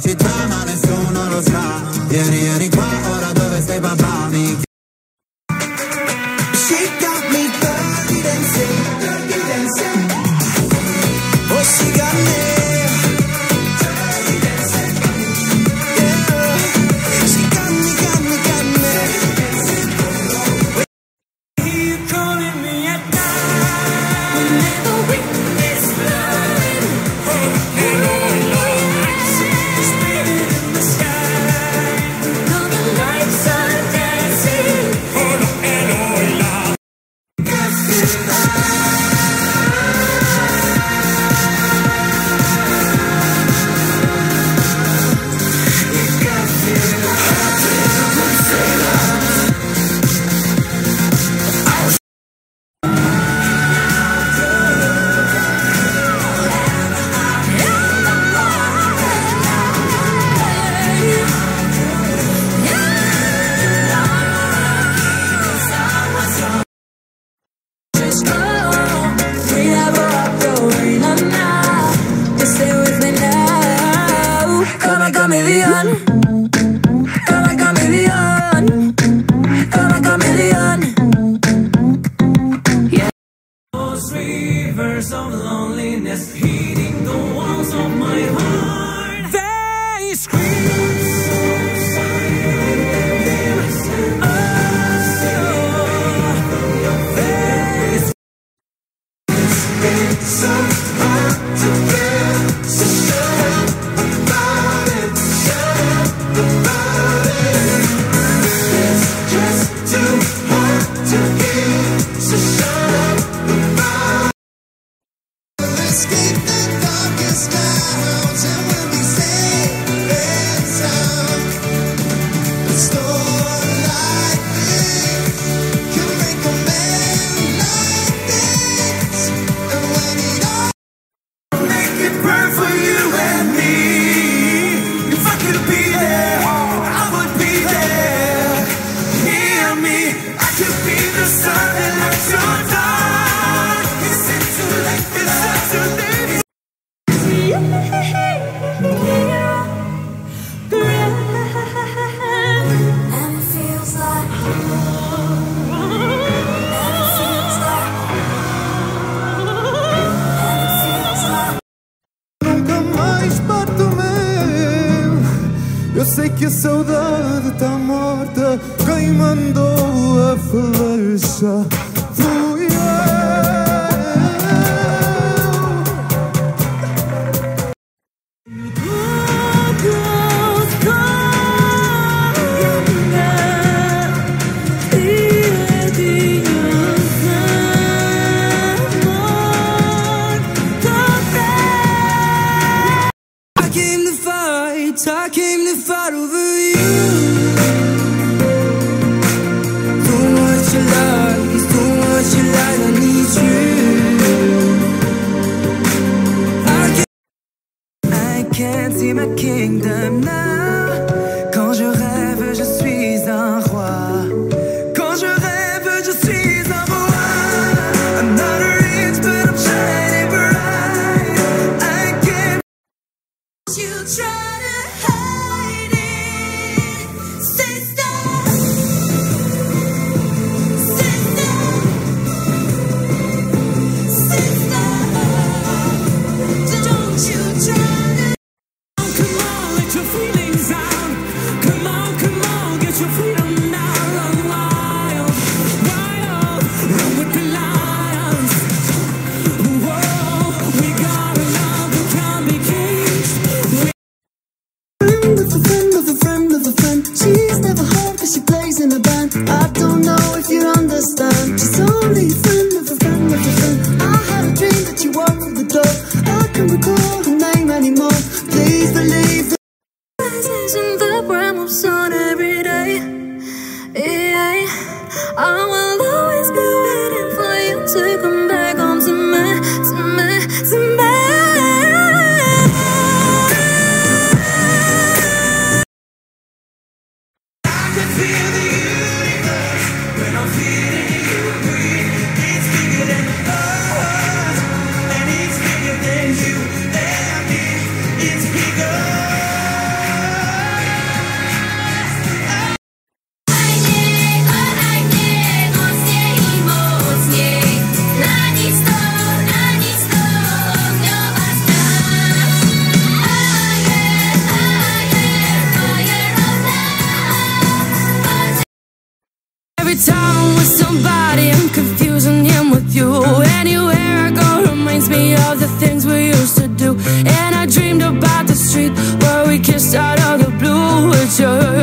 città ma nessuno lo sa Vieni, vieni qua, ora dove sei papà? of loneliness, heating the walls of my heart. They scream. saudade está morta. Quem mandou a flecha? I came to fight over you. Don't want your lies, don't want your lies, I need you. I can't, I can't see my kingdom now. she plays in the band. I don't know. Time I'm with somebody, I'm confusing him with you. Anywhere I go reminds me of the things we used to do. And I dreamed about the street where we kissed out of the blue. It's your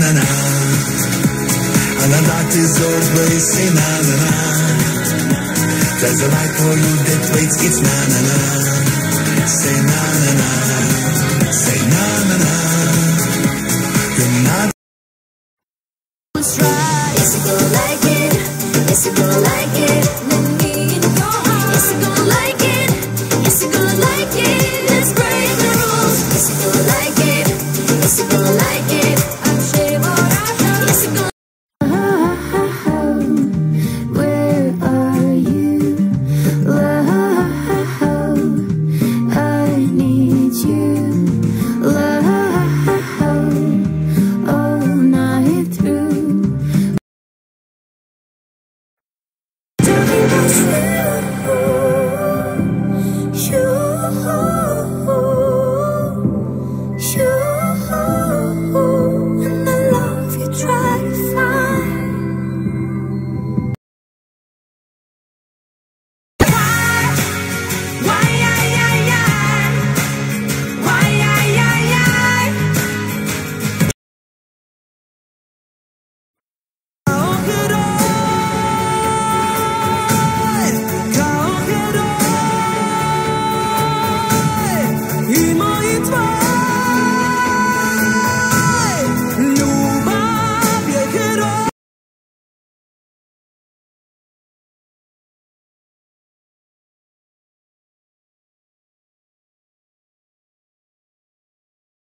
na na And the night is always say na na na There's a light for you that waits, it's na na na Say na na na Say na na na You're not Yes, you go like it. Yes, you go like it.